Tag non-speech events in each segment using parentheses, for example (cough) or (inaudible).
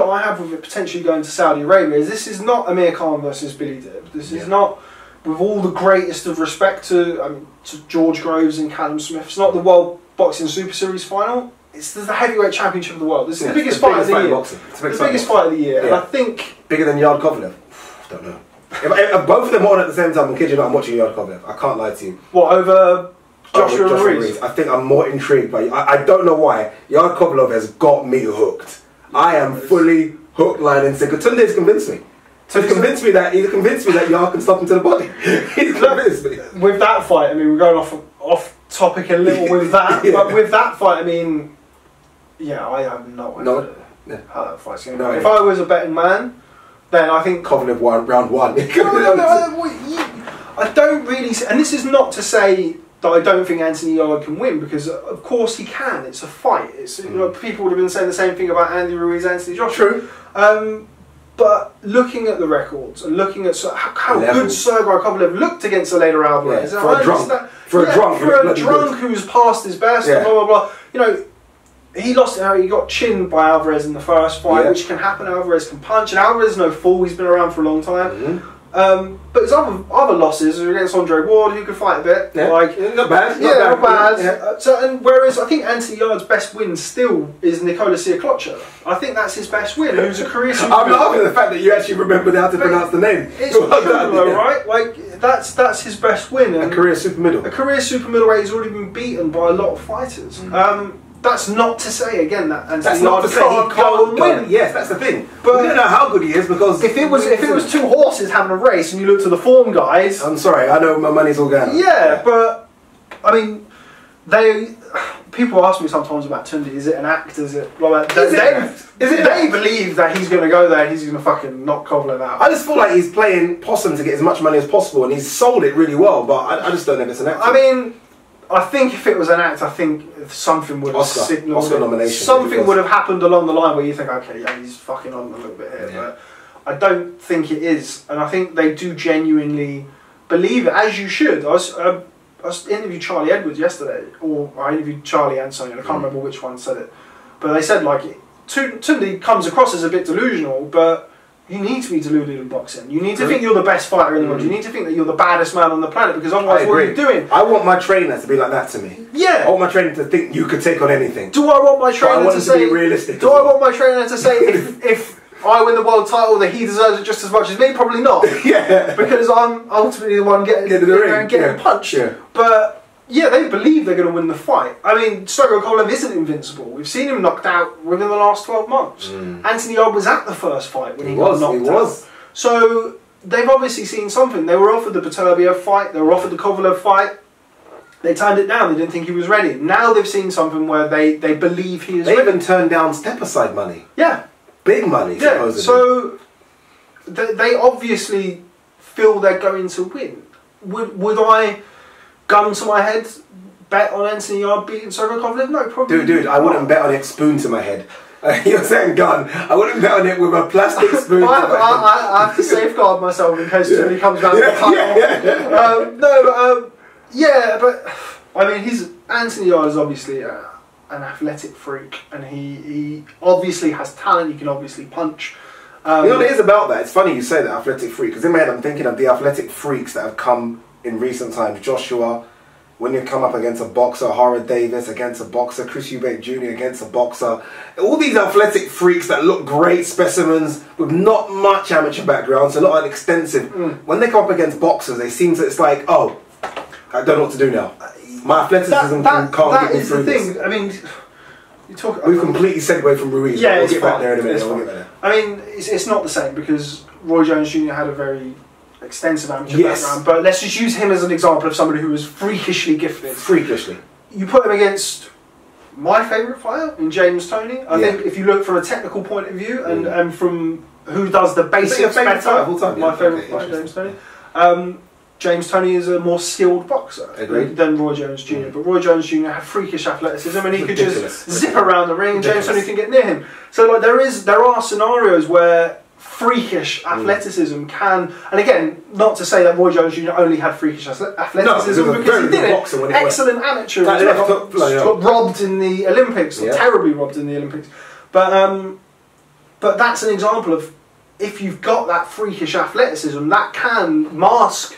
that I have with it potentially going to Saudi Arabia is this is not Amir Khan versus Billy Dib. This is Yeah. not, with all the greatest of respect to, um, to George Groves and Callum Smith, it's not the World Boxing Super Series final. It's the heavyweight championship of the world. This is Yeah, the biggest the fight of the biggest year. boxing. It's the The biggest fight biggest of the year. And I think Bigger than Yarde Kovalev? (sighs) Don't know. If, if, both of them are on at the same time, I'm kidding you not, I'm watching Yarde Kovalev. I can't lie to you. what over Joshua, Oh, Ruiz. I think I'm more intrigued by I, I don't know why. Yarde Kovalev has got me hooked. I am fully hooked, line and sinker. Tunde's convinced me. So he's convinced me that he's convinced me that Yarde can stop him to the body. (laughs) he's convinced me. With that fight, I mean, we're going off off topic a little with (laughs) that, Yeah. but with that fight, I mean, yeah, I have no idea No, how that fight's going to No go. If. I was a betting man, then I think Kovalev won round one. (laughs) no, no, no, I, well, you- I don't really, see, and this is not to say that I don't think Anthony Yarde can win because of course he can. It's a fight. It's you know, people would have been saying the same thing about Andy Ruiz, Anthony Joshua. True. Um, but looking at the records and looking at so- how, how good Sergey Kovalev looked against Eleider Alvarez, Yeah, for a drunk. For a drunk, for a drunk who's past his best, Yeah. blah blah blah. You know, he lost. uh, He got chinned by Alvarez in the first fight, Yeah. which can happen. Alvarez can punch, and Alvarez is no fool. He's been around for a long time. Mhm. Um, but his other other losses are against Andre Ward, who could fight a bit. Yeah. Like not bad. yeah, not bad. Yeah. Uh, so, and whereas I think Anthony Yarde's best win still is Nikola Sjekloca. I think that's his best win. Who's a career (laughs) I'm laughing at the fact that you actually remembered how to pronounce the name. It's true, (laughs) though, right? Like that's that's his best win. A career super middle. a career super middleweight has already been beaten by a lot of fighters. Um, that's not to say again that Mm. That's not to say he can't go can't and win. win. Yes, that's the thing. But- we don't know how good he is because If it was if it was two horses having a race and you look to the form guys, I'm sorry, I know my money's all going. yeah, but I mean, they people ask me sometimes about Tunde. Is it an act? Is it like Is it they. Is it they believe that he's going to go there. and He's going to fucking knock Kovalev out. I just feel like he's playing possum to get as much money as possible, and he's sold it really well. But I, I just don't know if it's an act. I mean, I think if it was an act, I think something would have Oscar. signaled Oscar it. nomination, Something would have happened along the line where you think, okay, yeah, he's fucking on a little bit here, Yeah. but I don't think it is, and I think they do genuinely believe it, as you should. I was, um, I was interviewed Charlie Edwards yesterday, or I interviewed Charlie and Sonia. I can't Mm. remember which one said it, but they said like Tunde comes across as a bit delusional, but. You need to be deluded in boxing. You need to think you're the best fighter in the world. Mm. You need to think that you're the baddest man on the planet because otherwise, what are you doing? I want my trainer to be like that to me. Yeah. I want my trainer to think you could take on anything. Do I want my trainer want to to say? be realistic. do I well. want my trainer to say if, (laughs) if I win the world title that he deserves it just as much as me? Probably not, (laughs) yeah. because I'm ultimately the one getting Get the getting, ring, getting yeah. punched. Yeah. But yeah, they believe they're going to win the fight. I mean, Sergey Kovalev isn't invincible. We've seen him knocked out within the last twelve months. Anthony Yarde was at the first fight when he, Mm. He was, got he knocked was. out. So they've obviously seen something. They were offered the Beterbiev fight. They were offered the Kovalev fight. They turned it down. They didn't think he was ready. Now they've seen something where they, they believe he is They ready. even turned down step aside money, Yeah, big money. yeah. supposedly. So they, they obviously feel they're going to win. Would would I, gun to my head, bet on Anthony Yarde beating Sergey Kovalev? No, probably. Dude, dude, I wouldn't bet on it spoon to my head. (laughs) You're saying gun. I wouldn't bet on it with a plastic spoon I, have. I, I- have to safeguard myself in case Tony comes back with a Yeah, yeah. Um, no, but, um, yeah, but I mean, he's Anthony Yarde is obviously uh, an athletic freak, and he, he obviously has talent. He can obviously punch. Um, You know what it is about that? It's funny you say that athletic freak because in my head I'm thinking of the athletic freaks that have come in recent times. Joshua, when you come up against a boxer, Ohara Davies against a boxer, Chris Eubank Jr. against a boxer. All these athletic freaks that look great specimens with not much amateur background, so not an extensive. Mm. When they come up against boxers, they seem to. It's like, oh, I don't know what to do now. My athleticism that, that, can't that get me is the thing. this. I mean, you talk. We've completely segued from Ruiz. Yeah, we'll it's get back there in a minute. We'll. I mean, it's, it's not the same because Roy Jones Jr. had a very extensive amateur Yes. background. But let's just use him as an example of somebody who was freakishly gifted. Freakishly. You put him against my favourite fighter in James Toney. I Yeah. think if you look from a technical point of view and, Mm. and from who does the basics better, fighter of all time? my Yeah, favourite fighter. James Toney. Um, James Toney is a more skilled boxer Agreed. than Roy Jones Jr. Mm. But Roy Jones Jr. had freakish athleticism and he Ridiculous. could just zip around the ring and James. Toney can get near him. So like there is there are scenarios where freakish Mm. athleticism can and again not to say that Roy Jones Jr. only had freakish athleticism was because he did when it. it went- Excellent amateur. That well. like, got robbed in the Olympics, or Yeah. terribly robbed in the Olympics. But um, but that's an example of if you've got that freakish athleticism, that can mask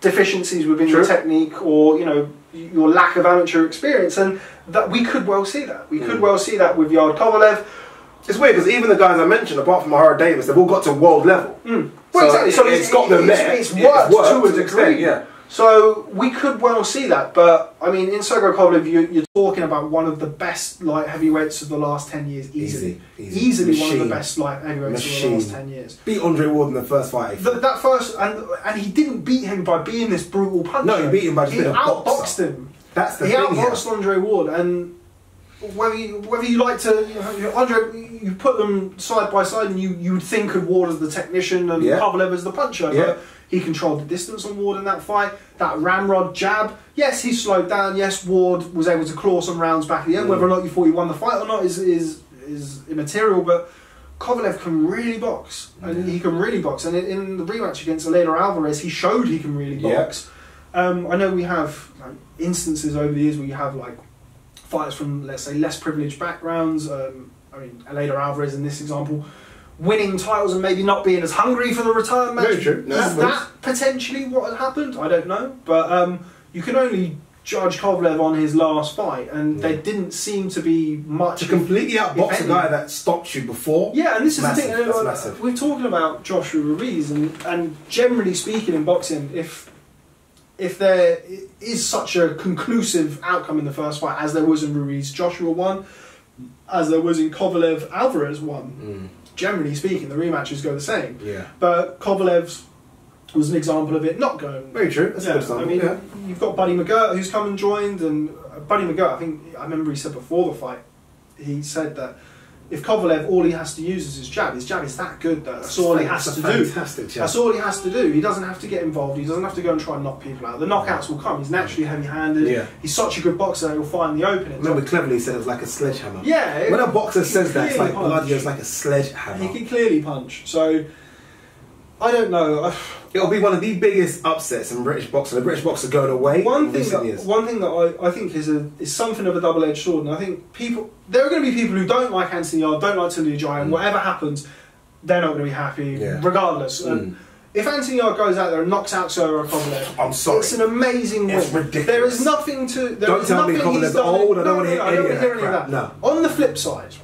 deficiencies within your technique or you know your lack of amateur experience, and that we could well see that. We could Mm. well see that with Yarde Kovalev. It's weird because even the guys I mentioned, apart from Ohara Davies, they've all got to world level. Mm. So exactly. So it- it's, it's got them there. It's worked, it's worked to a degree. extent, yeah. So we could well see that, but I mean, in Sergey Kovalev, you, you're talking about one of the best light heavyweights of the last ten years, easily, Easy, easy. easily one of the best light heavyweights of the Machine. last ten years. Beat Andre Ward in the first fight. Th that first, and and he didn't beat him by being this brutal puncher. No, he beat him by just he being a outboxed boxer. him. That's the he thing. here. outboxed Andre Ward, and whether you, whether you like to, you know, Andre, you put them side by side, and you you would think of Ward as the technician and Yeah. Kovalev as the puncher. Yeah. But he controlled the distance on Ward in that fight. That ramrod jab, yes, he slowed down. Yes, Ward was able to claw some rounds back at the end. Mm. Whether or not you thought he won the fight or not is is is immaterial, but. Kovalev can really box, and Yeah. he can really box. And in, the rematch against Eleider Alvarez, he showed he can really Yeah. box. Um, I know we have like, instances over the years where you have like fighters from let's say less privileged backgrounds. Um, I mean, Eleider Alvarez in this example, winning titles and maybe not being as hungry for the return match. Very true. No, Is that potentially what had happened? I don't know, but um, you can only judge Kovalev on his last fight, and Yeah. there didn't seem to be much. To completely outbox a guy that stopped you before. Yeah, and this is Massive, the thing. We're talking about Joshua Ruiz, and, and generally speaking in boxing, if if there is such a conclusive outcome in the first fight as there was in Ruiz, Joshua one, as there was in Kovalev, Alvarez one, Mm, Generally speaking, the rematches go the same. yeah. But Kovalev's was an example of it not going. Very true. That's a good example. I mean, yeah. you've got Buddy McGirt who's come and joined, and uh, Buddy McGirt, I think I remember he said before the fight, he said that if Kovalev all he has to use is his jab, his jab is that good that that's all he has to do. Fantastic jab. That's all he has to do. He doesn't have to get involved. He doesn't have to go and try and knock people out. The knockouts will come. He's naturally heavy-handed. Yeah. He's such a good boxer. He'll find the openings. Remember, cleverly said it was like a sledgehammer. yeah. When a boxer says that, it's like it's like a sledgehammer. He can clearly punch. So I don't know. It'll be one of the biggest upsets in British boxing. The British boxer going away one thing that, years. one thing that I, I think is a is something of a double edged sword, and I think people there are going to be people who don't like Anthony Yarde, don't like Tunde Ajayi, and Mm. whatever happens, they're not going to be happy Yeah. regardless. Mm. If Anthony Yarde goes out there and knocks out Sora Kovalev, I'm sorry. it's an amazing win. It's ridiculous. There is nothing to. There Don't is tell me nothing he's Kovalev's done- old, I don't no, wanna hear any of that no. On the flip side,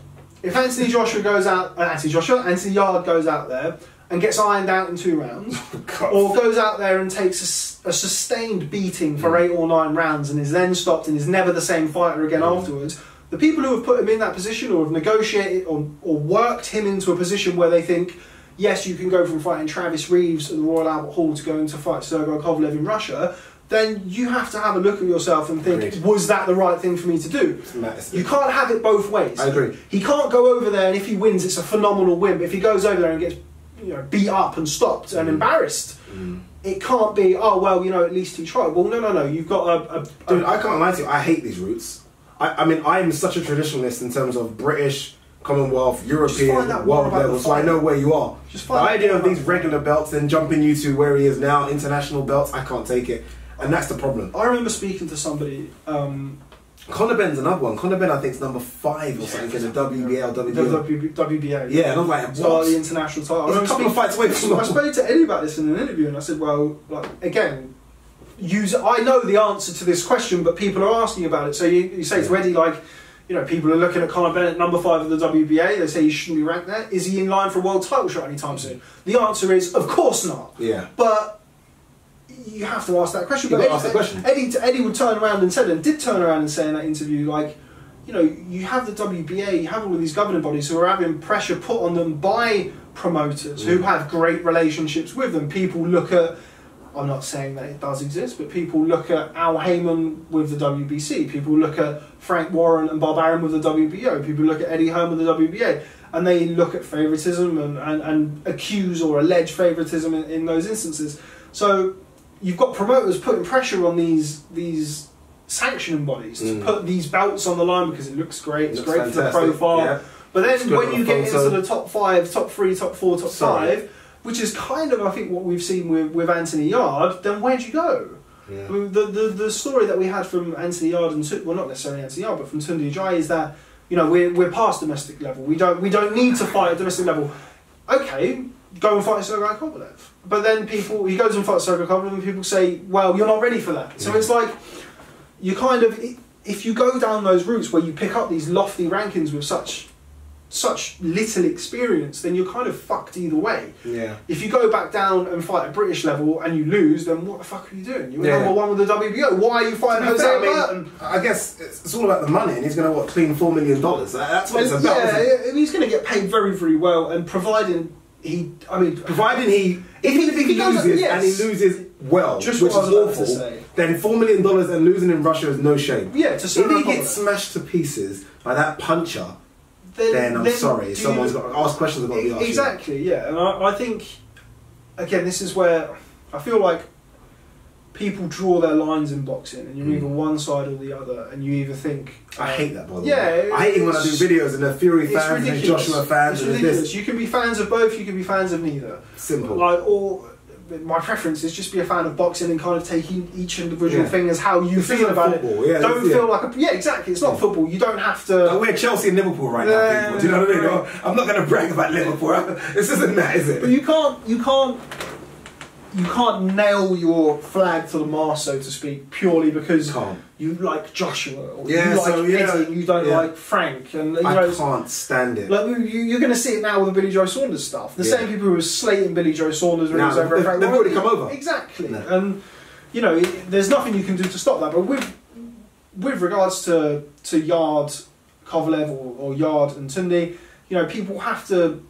if Anthony Joshua goes out, Anthony Joshua, Anthony Yarde goes out there and gets ironed out in two rounds, (laughs) God. or goes out there and takes a sustained beating for Mm. eight or nine rounds and is then stopped and is never the same fighter again Mm. afterwards. The people who have put him in that position or have negotiated or, or worked him into a position where they think, yes, you can go from fighting Travis Reeves at the Royal Albert Hall to going to fight Sergey Kovalev in Russia, then you have to have a look at yourself and think, Agreed. was that the right thing for me to do? It's mad, it's- You can't have it both ways. I agree. He can't go over there and if he wins, it's a phenomenal win. But if he goes over there and gets you know beat up and stopped and Mm. embarrassed, Mm. it can't be. Oh well, you know, at least he tried. Well, no, no, no. You've got a. a, a Dude, I can't lie to you. I hate these routes. I, I mean, I'm such a traditionalist in terms of British, Commonwealth, European, world level, so I know where you are. Just the idea of these regular belts, then jumping you to where he is now, international belts, I can't take it. And that's the problem. I remember speaking to somebody. Um, Conor Benn's another one. Conor Benn, I think, is number five or something in the WBA or WBO. WBA. Yeah, and I'm like, So what? the international title. I He's a couple of fights away from I spoke to Eddie about this in an interview, and I said, "Well, like again, use. I know the answer to this question, but people are asking about it. So you, you say to Eddie, like, you know, people are looking at Conor Bennett, number five of the WBA. They say he shouldn't be ranked there. Is he in line for a world title shot anytime soon? The answer is, of course not. Yeah. But you have to ask that question. You But Eddie, question. Eddie, Eddie would turn around and said, and did turn around and say in that interview, like, you know, you have the WBA, you have all of these governing bodies who are having pressure put on them by promoters who Mm. have great relationships with them. People look at, I'm not saying that it does exist, but people look at Al Haymon with the WBC. People look at Frank Warren and Bob Arum with the WBO. People look at Eddie Hearn with the WBA. And they look at favouritism and, and, and accuse or allege favouritism in, in those instances. So you've got promoters putting pressure on these these sanctioning bodies to Mm. put these belts on the line because it looks great, it's Looks great for the profile. yeah. But then when you get into the top five, top three, top four, top Sorry. five, which is kind of I think what we've seen with, with Anthony Yarde, then where'd you go? I Yeah. mean, the, the the story that we had from Anthony Yarde and well not necessarily Anthony Yarde but from Tunde Ajayi is that You know, we're, we're past domestic level. We don't we don't need to fight at domestic level. Okay, go and fight Sergey Kovalev. But then people he goes and fights Sergey Kovalev, and people say, well, you're not ready for that. So Yeah. it's like you kind of if you go down those routes where you pick up these lofty rankings with such such little experience, then you're kind of fucked either way. Yeah. If you go back down and fight at British level and you lose, then what the fuck are you doing? You were Yeah. number one with the WBO. Why are you fighting Jose fair, I, mean, Burton? I guess it's, it's all about the money, and he's going to what clean four million dollars. That's what it's about. yeah, and he's going to get paid very, very well, and providing he, I mean, Providing he, even if he, If he loses yes. and he loses well, Just which is I was about to awful, then four million dollars and losing in Russia is no shame. yeah, to If he gets smashed to pieces by that puncher, then, then I'm then sorry. Someone's you- got to ask questions about the exactly, yeah, and I, I think again, this is where I feel like people draw their lines in boxing, and you're Mm. either one side or the other, and you either think I hate that. By the Yeah, way, I hate it when I do videos and they're Fury It's fans and. Joshua fans It's and ridiculous. this. You can be fans of both. You can be fans of neither. Simple. Like, or my preference is just be a fan of boxing and kind of taking each individual Yeah. thing as how you This feel about football, it. yeah, don't feel like a yeah, exactly. It's not football. You don't have Like, to. we're Chelsea and Liverpool right now, people. Do you know what I mean? right. I'm not going to brag about Liverpool. (laughs) This isn't that, is it? But you can't. You can't. You can't nail your flag to the mast, so to speak, purely because Can't. you like Joshua or Yeah, you like so, yeah, Eddie, and you don't yeah. like Frank, and you I know, can't stand it. Like you, you're going to see it now with the Billy Joe Saunders stuff. The Yeah. same people who were slating Billy Joe Saunders when he was over they've- Frank they've already come over. Exactly, No. and you know, it, there's nothing you can do to stop that. But with with regards to to Yarde, Kovalev, or, or Yarde and Tunde, you know, people have to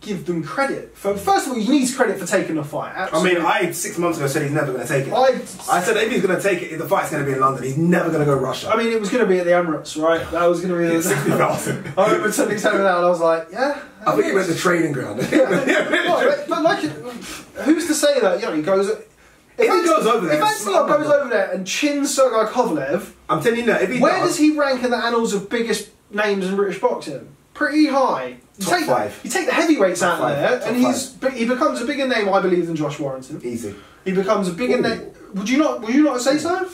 give them credit. For first of all, he needs credit for taking the fight. I mean, I six months ago said he's never going to take it. I, I said if he's going to take it, the fight's going to be in London. He's never going to go Russia. I mean, it was going to be at the Emirates, right? That was going to be. 60,000. (laughs) I remember telling me that, and I was like, yeah. I think he went to training ground. (laughs) Well, but, like, who's to say that? You know, he goes. If, he goes over there if and Antonov goes over there and chins Sergey Kovalev, I'm telling you now, if he where does, does he rank in the annals of biggest names in British boxing? Pretty high. You Top take, five. You take the heavyweights Top out five. there, Top and he's he becomes a bigger name, I believe, than Josh Warrington. easy. He becomes a bigger name. Would you not? Would you not say so?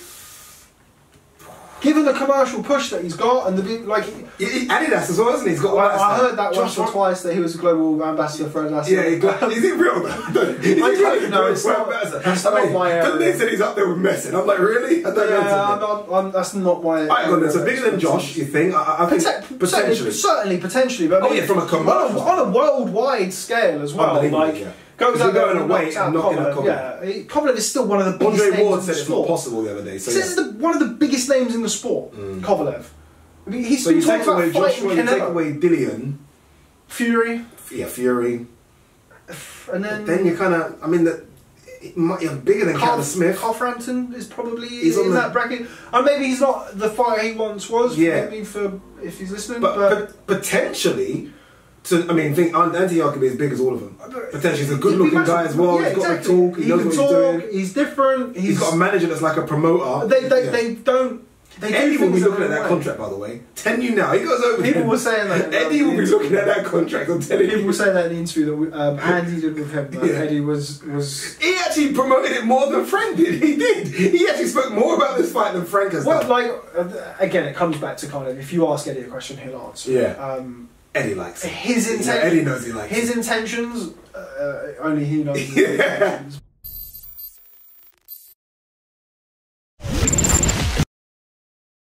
Given the commercial push that he's got and the big like, He, he, Adidas as well, isn't he? He's got all I, I heard that Josh once or twice that he was a global ambassador for Adidas. Yeah, he is it real? though? Is he (laughs) I (laughs) don't know, it's not- that's I not my area. But they said he's up there with Messi. I'm like, really? I don't Yeah, know. I'm, something. I'm, that's not my. On, then, so bigger than. Josh, you think? I, I think Poten- potentially. Certainly, potentially, but I Oh, yeah, from a commercial on a, on a worldwide scale as well. Like yeah. Goes If out going away knocks and out knocking out Kovalev. Kovalev. Yeah, he- is still one of the biggest Andre names Ward in said the it's not sport. possible the other day. So, This is the, one of the biggest names in the sport. Mm. Kovalev. I mean, he's so been you take away about fighting Joshua, you take away Dillian, Fury, yeah, Fury. and then, Then you kind of, I mean, that it might- you're bigger than Carl, Callum Smith. Carl Frampton is probably He's in on the- that bracket. And maybe he's not the fighter he once was. Yeah. Maybe for if he's listening, But, but, but potentially, to, I mean, think Anthony could be as big as all of them. Potentially, he's a good-looking guy as well. Yeah, he's got exactly. to talk. He, He knows what talk. he's doing. He's different. He's, he's got a manager that's like a promoter. They they, Yeah. they don't. They Eddie will be looking at that way. contract, by the way. Ten you now. He goes over. People were saying that. Eddie will be looking at that contract. I'm telling People you. were saying that in the interview that we, um, (laughs) Andy did with him. Yeah. Eddie was was. He actually promoted it more than Frank did. He did. He actually spoke more about this fight than Frank has Well, done. like uh, again, it comes back to kind of if you ask Eddie a question, he'll answer. Yeah. Um, Eddie likes it. his Yeah, intention. Eddie knows he likes His it. intentions. Uh, only he knows. His (laughs) intentions.